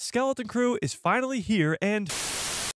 Skeleton Crew is finally here and.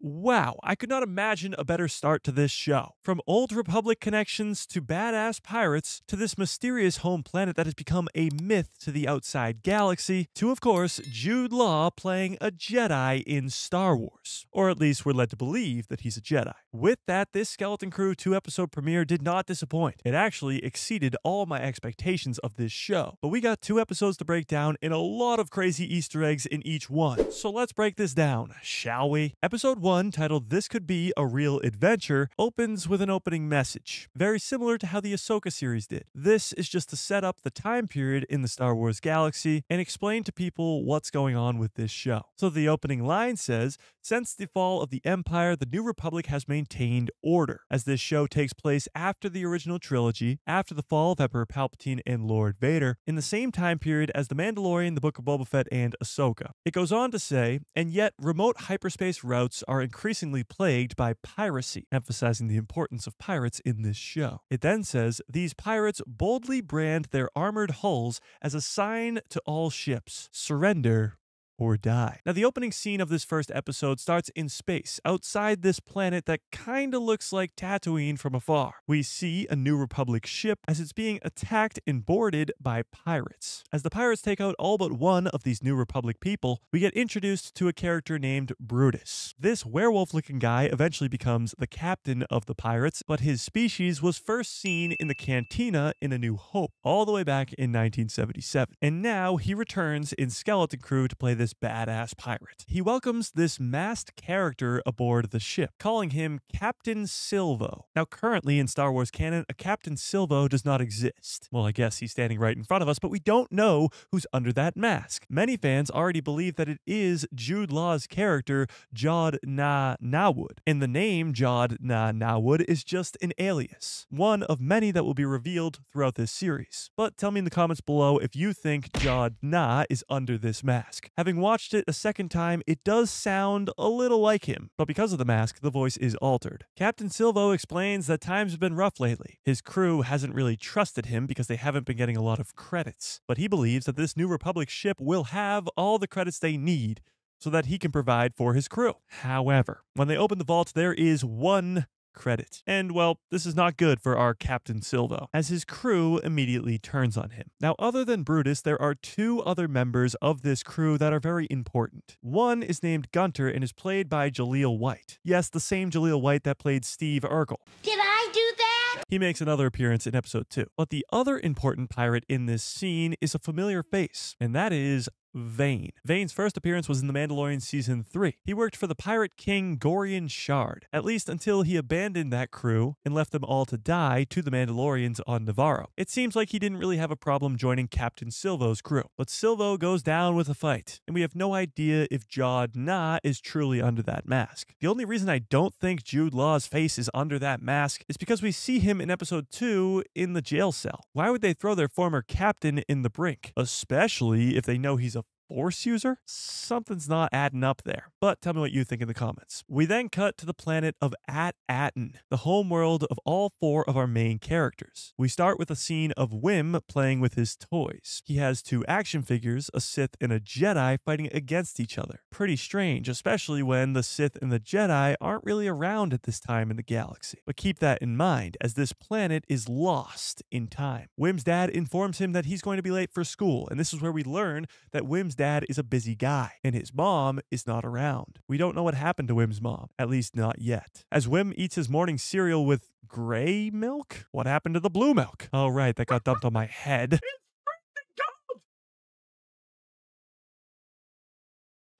Wow, I could not imagine a better start to this show. From Old Republic connections to badass pirates to this mysterious home planet that has become a myth to the outside galaxy, to, of course, Jude Law playing a Jedi in Star Wars. Or at least we're led to believe that he's a Jedi. With that, this Skeleton Crew 2 episode premiere did not disappoint. It actually exceeded all my expectations of this show. But we got two episodes to break down and a lot of crazy Easter eggs in each one. So let's break this down, shall we? Episode 1 1, titled This Could Be a Real Adventure, opens with an opening message, very similar to how the Ahsoka series did. This is just to set up the time period in the Star Wars galaxy and explain to people what's going on with this show. So the opening line says, Since the fall of the Empire, the New Republic has maintained order. As this show takes place after the original trilogy, after the fall of Emperor Palpatine and Lord Vader, in the same time period as The Mandalorian, The Book of Boba Fett, and Ahsoka. It goes on to say, and yet remote hyperspace routes are increasingly plagued by piracy, emphasizing the importance of pirates in this show. It then says these pirates boldly brand their armored hulls as a sign to all ships surrender or die. Now, the opening scene of this first episode starts in space, outside this planet that kinda looks like Tatooine from afar. We see a New Republic ship as it's being attacked and boarded by pirates. As the pirates take out all but one of these New Republic people, we get introduced to a character named Brutus. This werewolf looking guy eventually becomes the captain of the pirates, but his species was first seen in the cantina in A New Hope, all the way back in 1977. And now he returns in Skeleton Crew to play this this badass pirate. He welcomes this masked character aboard the ship, calling him Captain Silvo. Now, currently in Star Wars canon, a Captain Silvo does not exist. Well, I guess he's standing right in front of us, but we don't know who's under that mask. Many fans already believe that it is Jude Law's character, Jod Na Nawood. And the name Jod Na Nawood is just an alias, one of many that will be revealed throughout this series. But tell me in the comments below if you think Jod Na is under this mask. Having watched it a second time, it does sound a little like him, but because of the mask, the voice is altered. Captain Silvo explains that times have been rough lately. His crew hasn't really trusted him because they haven't been getting a lot of credits, but he believes that this New Republic ship will have all the credits they need so that he can provide for his crew. However, when they open the vault, there is one credit. And well, this is not good for our Captain Silvo, as his crew immediately turns on him. Now, other than Brutus, there are two other members of this crew that are very important. One is named Gunter and is played by Jaleel White. Yes, the same Jaleel White that played Steve Urkel. Did I do that? He makes another appearance in episode 2. But the other important pirate in this scene is a familiar face, and that is Vane. Vane's first appearance was in The Mandalorian Season 3. He worked for the pirate king Gorian Shard, at least until he abandoned that crew and left them all to die to the Mandalorians on Navarro. It seems like he didn't really have a problem joining Captain Silvo's crew, but Silvo goes down with a fight, and we have no idea if Jod Na is truly under that mask. The only reason I don't think Jude Law's face is under that mask is because we see him in episode 2 in the jail cell. Why would they throw their former captain in the brink? Especially if they know he's a Force user? Something's not adding up there. But tell me what you think in the comments. We then cut to the planet of At Attin, the home world of all four of our main characters. We start with a scene of Wim playing with his toys. He has two action figures, a Sith and a Jedi, fighting against each other. Pretty strange, especially when the Sith and the Jedi aren't really around at this time in the galaxy. But keep that in mind, as this planet is lost in time. Wim's dad informs him that he's going to be late for school, and this is where we learn that Wim's dad is a busy guy, and his mom is not around. We don't know what happened to Wim's mom, at least not yet. As Wim eats his morning cereal with gray milk, what happened to the blue milk? Oh, right, that got dumped on my head.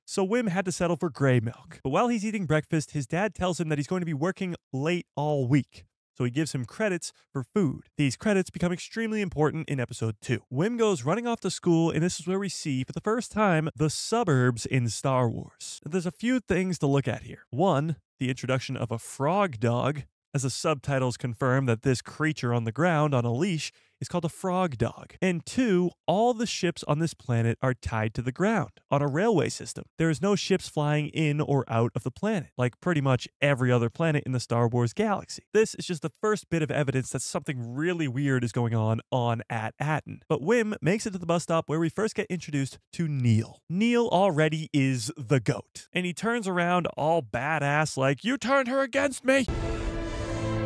So Wim had to settle for gray milk. But while he's eating breakfast, his dad tells him that he's going to be working late all week so he gives him credits for food. These credits become extremely important in episode 2. Wim goes running off to school, and this is where we see, for the first time, the suburbs in Star Wars. There's a few things to look at here. One, the introduction of a frog dog, as the subtitles confirm that this creature on the ground on a leash is called a frog dog. And two, all the ships on this planet are tied to the ground on a railway system. There is no ships flying in or out of the planet, like pretty much every other planet in the Star Wars galaxy. This is just the first bit of evidence that something really weird is going on on at Attin. But Wim makes it to the bus stop where we first get introduced to Neel. Neel already is the goat, and he turns around all badass like, You turned her against me!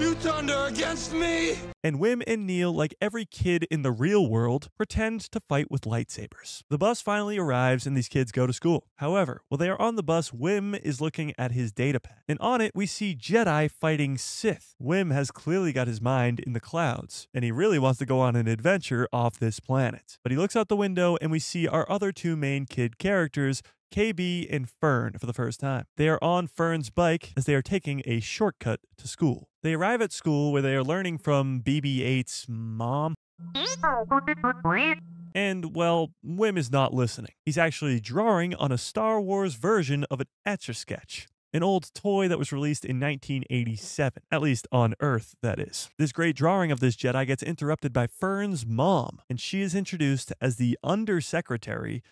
You turned her against me! And Wim and Neel, like every kid in the real world, pretend to fight with lightsabers. The bus finally arrives and these kids go to school. However, while they are on the bus, Wim is looking at his data datapad. And on it, we see Jedi fighting Sith. Wim has clearly got his mind in the clouds, and he really wants to go on an adventure off this planet. But he looks out the window and we see our other two main kid characters KB and Fern for the first time. They are on Fern's bike as they are taking a shortcut to school. They arrive at school where they are learning from BB 8's mom. And, well, Wim is not listening. He's actually drawing on a Star Wars version of an Etch a Sketch an old toy that was released in 1987, at least on Earth, that is. This great drawing of this Jedi gets interrupted by Fern's mom, and she is introduced as the Undersecretary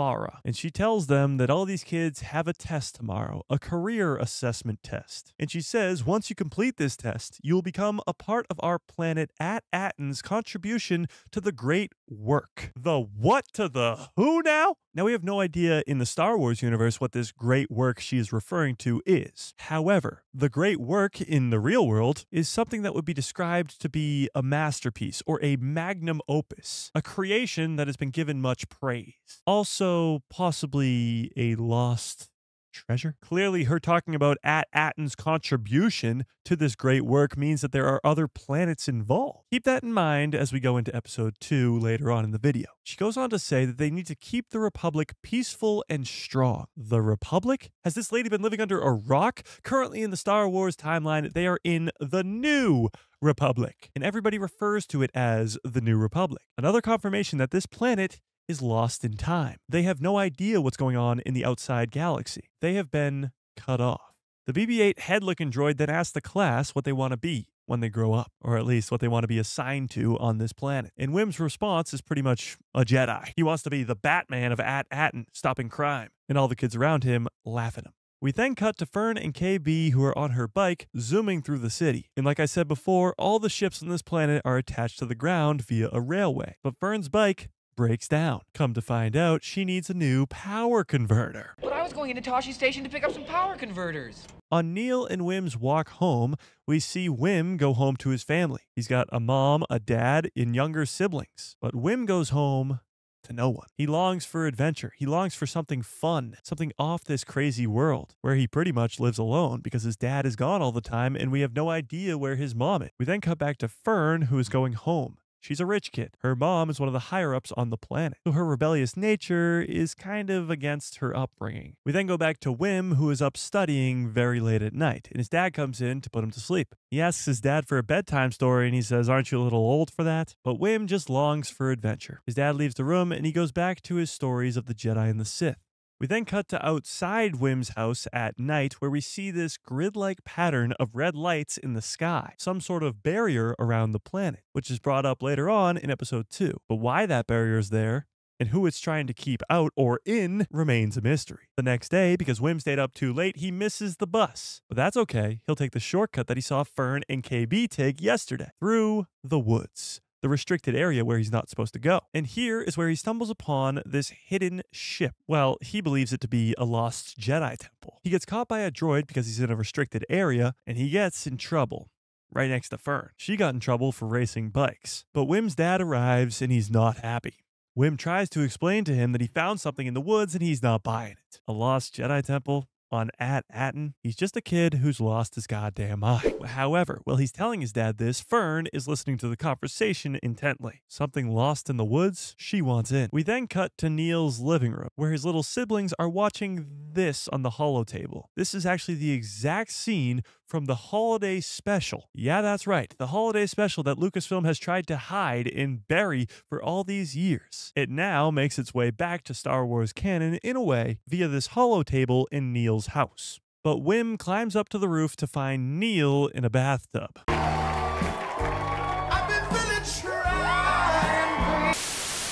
Fara, and she tells them that all these kids have a test tomorrow, a career assessment test. And she says once you complete this test, you will become a part of our planet at Attin's contribution to the great work. The what to the who now? Now, we have no idea in the Star Wars universe what this great work she is referring to is. However, the great work in the real world is something that would be described to be a masterpiece or a magnum opus, a creation that has been given much praise. Also, possibly a lost treasure. Clearly, her talking about At Attin's contribution to this great work means that there are other planets involved. Keep that in mind as we go into episode 2 later on in the video. She goes on to say that they need to keep the Republic peaceful and strong. The Republic? Has this lady been living under a rock? Currently in the Star Wars timeline, they are in the new Republic, and everybody refers to it as the New Republic. Another confirmation that this planet is lost in time. They have no idea what's going on in the outside galaxy. They have been cut off. The BB 8 head looking droid then asks the class what they want to be when they grow up, or at least what they want to be assigned to on this planet. And Wim's response is pretty much a Jedi. He wants to be the Batman of At Attin, stopping crime, and all the kids around him laugh at him. We then cut to Fern and KB, who are on her bike, zooming through the city. And like I said before, all the ships on this planet are attached to the ground via a railway. But Fern's bike breaks down. Come to find out, she needs a new power converter. But I was going into Tosche Station to pick up some power converters. On Neel and Wim's walk home, we see Wim go home to his family. He's got a mom, a dad, and younger siblings. But Wim goes home to no one. He longs for adventure. He longs for something fun, something off this crazy world where he pretty much lives alone because his dad is gone all the time and we have no idea where his mom is. We then cut back to Fern, who is going home. She's a rich kid. Her mom is one of the higher ups on the planet. So her rebellious nature is kind of against her upbringing. We then go back to Wim, who is up studying very late at night, and his dad comes in to put him to sleep. He asks his dad for a bedtime story, and he says, Aren't you a little old for that? But Wim just longs for adventure. His dad leaves the room, and he goes back to his stories of the Jedi and the Sith. We then cut to outside Wim's house at night where we see this grid like pattern of red lights in the sky, some sort of barrier around the planet, which is brought up later on in episode 2. But why that barrier is there and who it's trying to keep out or in remains a mystery. The next day, because Wim stayed up too late, he misses the bus. But that's okay, he'll take the shortcut that he saw Fern and KB take yesterday through the woods the restricted area where he's not supposed to go. And here is where he stumbles upon this hidden ship. Well, he believes it to be a lost Jedi temple. He gets caught by a droid because he's in a restricted area, and he gets in trouble. Right next to Fern. She got in trouble for racing bikes. But Wim's dad arrives and he's not happy. Wim tries to explain to him that he found something in the woods and he's not buying it. A lost Jedi temple? On At Attin, he's just a kid who's lost his goddamn mind. However, while he's telling his dad this, Fern is listening to the conversation intently. Something lost in the woods? She wants in. We then cut to Neel's living room, where his little siblings are watching this on the holo table. This is actually the exact scene from the holiday special. Yeah, that's right. The holiday special that Lucasfilm has tried to hide and bury for all these years. It now makes its way back to Star Wars canon in a way via this holo table in Neel's house. But Wim climbs up to the roof to find Neel in a bathtub. I've been feeling trapped.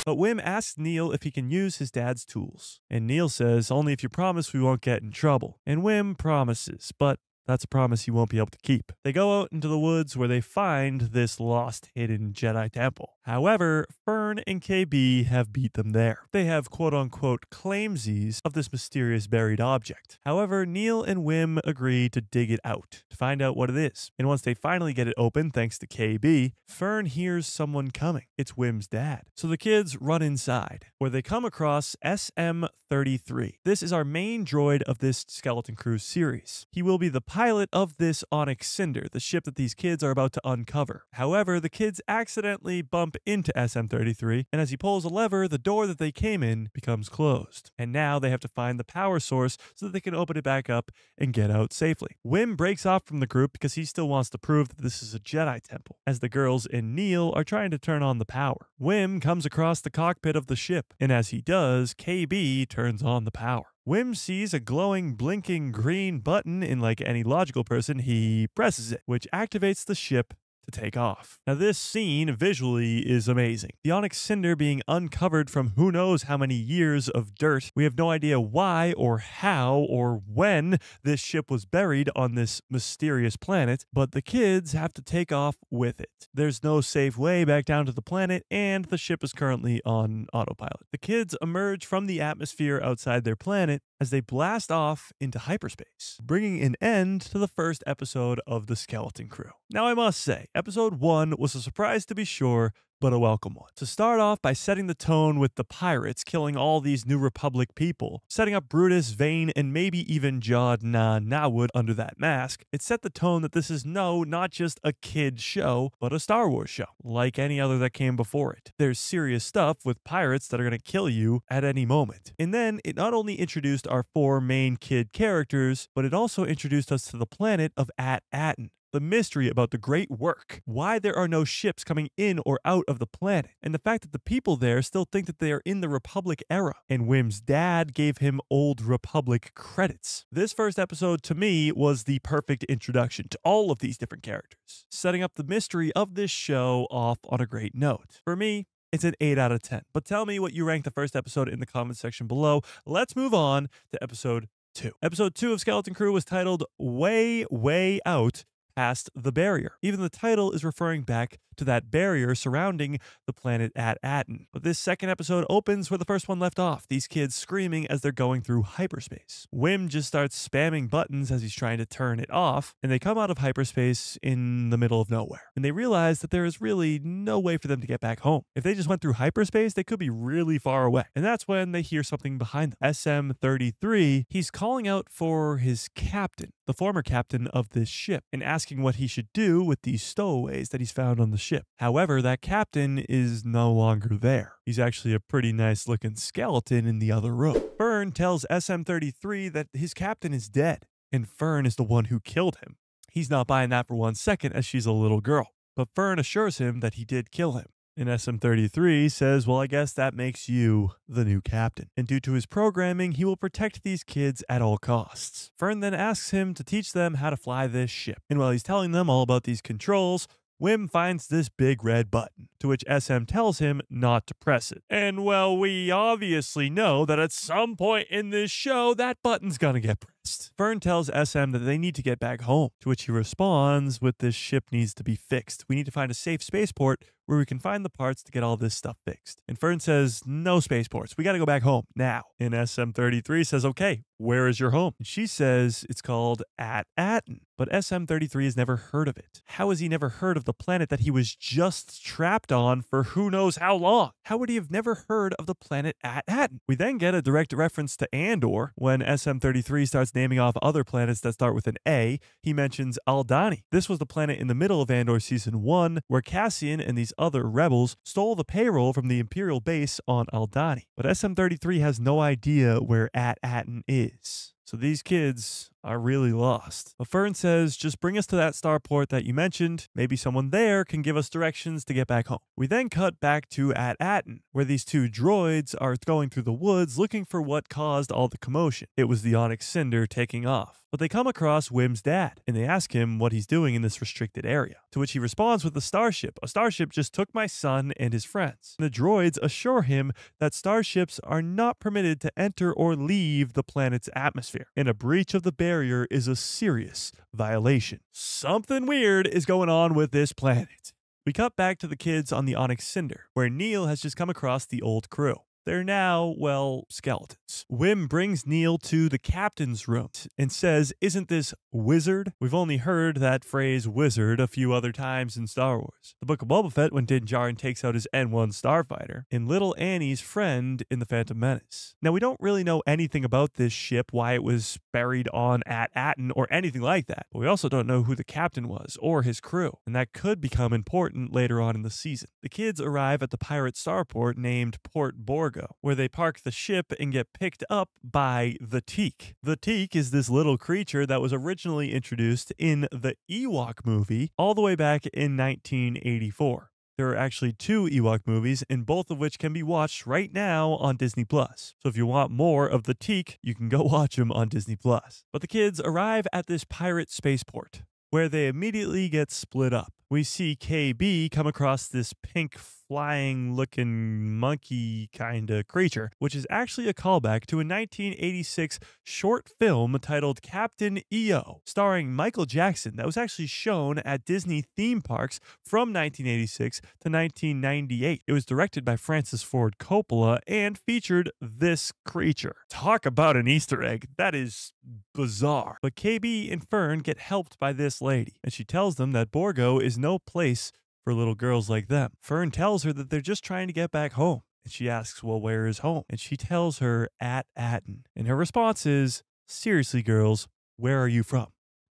But Wim asks Neel if he can use his dad's tools. And Neel says only if you promise we won't get in trouble. And Wim promises, but that's a promise you won't be able to keep. They go out into the woods where they find this lost hidden Jedi temple. However, Fern and KB have beat them there. They have quote unquote claimsies of this mysterious buried object. However, Neel and Wim agree to dig it out to find out what it is. And once they finally get it open, thanks to KB, Fern hears someone coming. It's Wim's dad. So the kids run inside, where they come across SM 33. This is our main droid of this Skeleton Crew series. He will be the pilot of this Onyx Cinder, the ship that these kids are about to uncover. However, the kids accidentally bump into SM33, and as he pulls a lever, the door that they came in becomes closed. And now they have to find the power source so that they can open it back up and get out safely. Wim breaks off from the group because he still wants to prove that this is a Jedi temple, as the girls and Neel are trying to turn on the power. Wim comes across the cockpit of the ship, and as he does, KB turns on the power. Wim sees a glowing, blinking green button, and like any logical person, he presses it, which activates the ship to take off. Now, this scene visually is amazing. The Onyx Cinder being uncovered from who knows how many years of dirt. We have no idea why or how or when this ship was buried on this mysterious planet, but the kids have to take off with it. There's no safe way back down to the planet, and the ship is currently on autopilot. The kids emerge from the atmosphere outside their planet as they blast off into hyperspace, bringing an end to the first episode of The Skeleton Crew. Now, I must say, episode one was a surprise to be sure, but a welcome one. To start off by setting the tone with the pirates killing all these New Republic people, setting up Brutus, Vane, and maybe even Jod Na Nawood under that mask, it set the tone that this is no, not just a kid show, but a Star Wars show, like any other that came before it. There's serious stuff with pirates that are going to kill you at any moment. And then it not only introduced our four main kid characters, but it also introduced us to the planet of At Attin the mystery about the great work, why there are no ships coming in or out of the planet, and the fact that the people there still think that they are in the Republic era. And Wim's dad gave him Old Republic credits. This first episode, to me, was the perfect introduction to all of these different characters, setting up the mystery of this show off on a great note. For me, it's an 8 out of 10. But tell me what you rank the first episode in the comment section below. Let's move on to episode 2. Episode 2 of Skeleton Crew was titled Way, Way Out past the barrier. Even the title is referring back to that barrier surrounding the planet at Attin. But this second episode opens where the first one left off, these kids screaming as they're going through hyperspace. Wim just starts spamming buttons as he's trying to turn it off, and they come out of hyperspace in the middle of nowhere. And they realize that there is really no way for them to get back home. If they just went through hyperspace, they could be really far away. And that's when they hear something behind them. SM-33, he's calling out for his captain, the former captain of this ship, and asking what he should do with these stowaways that he's found on the ship. However, that captain is no longer there. He's actually a pretty nice looking skeleton in the other room. Fern tells SM33 that his captain is dead, and Fern is the one who killed him. He's not buying that for one second as she's a little girl, but Fern assures him that he did kill him. And SM33 says, Well, I guess that makes you the new captain. And due to his programming, he will protect these kids at all costs. Fern then asks him to teach them how to fly this ship. And while he's telling them all about these controls, Wim finds this big red button, to which SM tells him not to press it. And well, we obviously know that at some point in this show, that button's gonna get pressed. Fern tells SM that they need to get back home, to which he responds with this ship needs to be fixed. We need to find a safe spaceport where we can find the parts to get all this stuff fixed. And Fern says, no spaceports. We gotta go back home now. And SM33 says, okay, where is your home? She says it's called At Attin. But SM33 has never heard of it. How has he never heard of the planet that he was just trapped on for who knows how long? How would he have never heard of the planet At Attin? We then get a direct reference to Andor when SM33 starts naming off other planets that start with an A. He mentions Aldhani. This was the planet in the middle of Andor Season 1 where Cassian and these other rebels stole the payroll from the Imperial base on Aldhani. But SM33 has no idea where At Attin is is. So these kids are really lost. But Fern says, just bring us to that starport that you mentioned. Maybe someone there can give us directions to get back home. We then cut back to at Attin, where these two droids are going through the woods looking for what caused all the commotion. It was the Onyx Cinder taking off. But they come across Wim's dad, and they ask him what he's doing in this restricted area. To which he responds with a starship. A starship just took my son and his friends. The droids assure him that starships are not permitted to enter or leave the planet's atmosphere, and a breach of the barrier is a serious violation. Something weird is going on with this planet. We cut back to the kids on the Onyx Cinder, where Neel has just come across the old crew. They're now, well, skeletons. Wim brings Neel to the captain's room and says, Isn't this wizard? We've only heard that phrase wizard a few other times in Star Wars. The Book of Boba Fett when Din Djarin takes out his N1 starfighter, and Little Annie's friend in The Phantom Menace. Now, we don't really know anything about this ship, why it was buried on at Attin, or anything like that. But we also don't know who the captain was or his crew, and that could become important later on in the season. The kids arrive at the pirate starport named Port Borgo, where they park the ship and get picked up by the Teek. The Teek is this little creature that was originally introduced in the Ewok movie all the way back in 1984. There are actually two Ewok movies, and both of which can be watched right now on Disney Plus. So if you want more of the Teek, you can go watch them on Disney Plus. But the kids arrive at this pirate spaceport, where they immediately get split up. We see KB come across this pink flying looking monkey kind of creature, which is actually a callback to a 1986 short film titled Captain EO, starring Michael Jackson, that was actually shown at Disney theme parks from 1986 to 1998. It was directed by Francis Ford Coppola and featured this creature. Talk about an Easter egg. That is bizarre. But KB and Fern get helped by this lady, and she tells them that Borgo is no place for little girls like them. Fern tells her that they're just trying to get back home. And she asks, Well, where is home? And she tells her at Attin. And her response is, Seriously, girls, where are you from?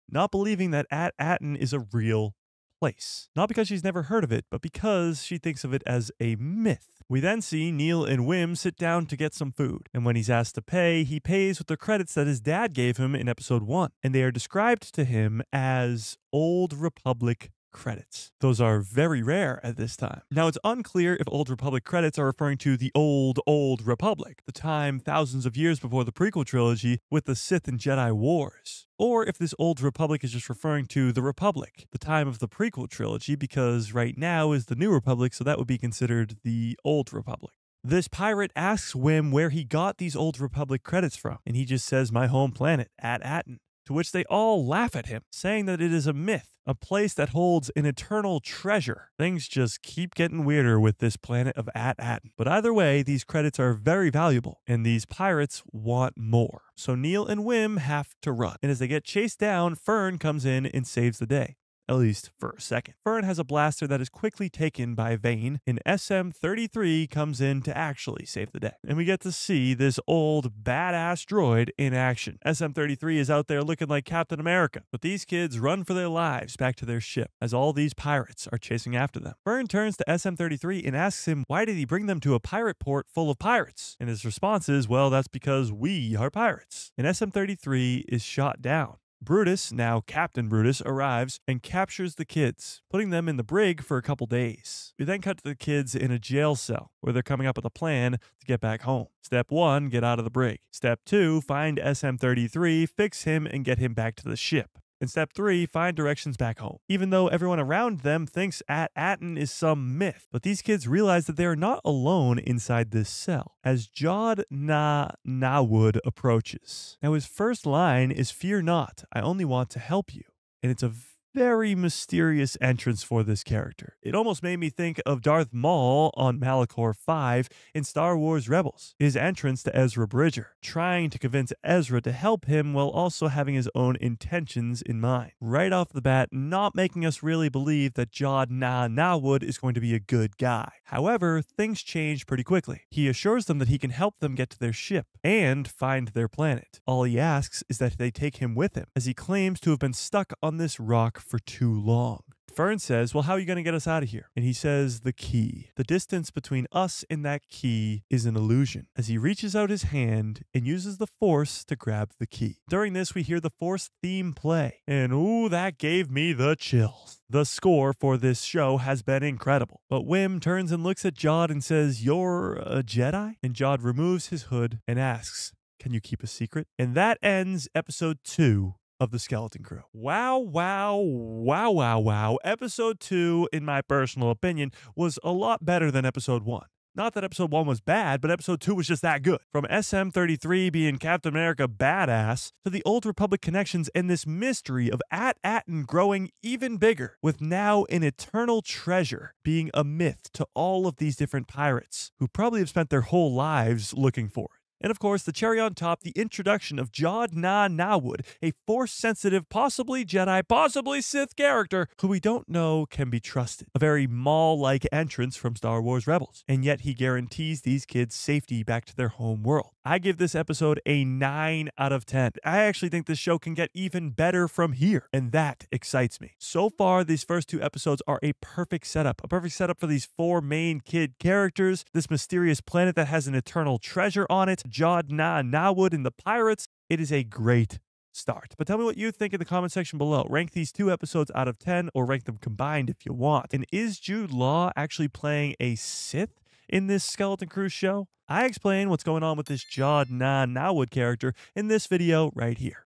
Not believing that at Attin is a real place. Not because she's never heard of it, but because she thinks of it as a myth. We then see Neel and Wim sit down to get some food, and when he's asked to pay, he pays with the credits that his dad gave him in episode 1, and they are described to him as Old Republic credits. Those are very rare at this time. Now, it's unclear if Old Republic credits are referring to the old, old Republic, the time thousands of years before the prequel trilogy with the Sith and Jedi Wars. Or if this Old Republic is just referring to the Republic, the time of the prequel trilogy, because right now is the New Republic, so that would be considered the Old Republic. This pirate asks Wim where he got these Old Republic credits from, and he just says, My home planet, at Attin. To which they all laugh at him, saying that it is a myth, a place that holds an eternal treasure. Things just keep getting weirder with this planet of At Attin. But either way, these credits are very valuable, and these pirates want more. So Neel and Wim have to run. And as they get chased down, Fern comes in and saves the day at least for a second. Fern has a blaster that is quickly taken by Vane, and SM 33 comes in to actually save the day. And we get to see this old badass droid in action. SM 33 is out there looking like Captain America, but these kids run for their lives back to their ship as all these pirates are chasing after them. Fern turns to SM 33 and asks him why did he bring them to a pirate port full of pirates? And his response is, well, that's because we are pirates. And SM 33 is shot down. Brutus, now Captain Brutus, arrives and captures the kids, putting them in the brig for a couple days. We then cut to the kids in a jail cell where they're coming up with a plan to get back home. Step 1, get out of the brig. Step 2, find SM-33, fix him, and get him back to the ship. And step three, find directions back home. Even though everyone around them thinks At Attin is some myth, but these kids realize that they are not alone inside this cell. As Jod Na Nawood approaches. Now his first line is Fear not, I only want to help you. And it's a very mysterious entrance for this character. It almost made me think of Darth Maul on Malachor 5 in Star Wars Rebels. His entrance to Ezra Bridger, trying to convince Ezra to help him while also having his own intentions in mind. Right off the bat, not making us really believe that Jod Na Nawood is going to be a good guy. However, things change pretty quickly. He assures them that he can help them get to their ship and find their planet. All he asks is that they take him with him, as he claims to have been stuck on this rock for too long. Fern says, Well, how are you going to get us out of here? And he says, The key. The distance between us and that key is an illusion. As he reaches out his hand and uses the Force to grab the key. During this, we hear the Force theme play. And ooh, that gave me the chills. The score for this show has been incredible. But Wim turns and looks at Jod and says, You're a Jedi? And Jod removes his hood and asks, Can you keep a secret? And that ends episode two of the Skeleton Crew. Wow, wow, wow, wow, wow. Episode two, in my personal opinion, was a lot better than episode one. Not that episode one was bad, but episode two was just that good. From SM33 being Captain America badass to the Old Republic connections and this mystery of At Attin growing even bigger, with now an eternal treasure being a myth to all of these different pirates who probably have spent their whole lives looking for it. And of course, the cherry on top, the introduction of Jod Na Nawood, a force sensitive, possibly Jedi, possibly Sith character who we don't know can be trusted. A very Maul like entrance from Star Wars Rebels. And yet he guarantees these kids safety back to their home world. I give this episode a 9 out of 10. I actually think this show can get even better from here, and that excites me. So far, these first two episodes are a perfect setup, a perfect setup for these four main kid characters, this mysterious planet that has an eternal treasure on it, Jod Na Nawood and the pirates. It is a great start. But tell me what you think in the comment section below. Rank these two episodes out of 10 or rank them combined if you want. And is Jude Law actually playing a Sith in this Skeleton Crew show? I explain what's going on with this Jod Na Nawood character in this video right here.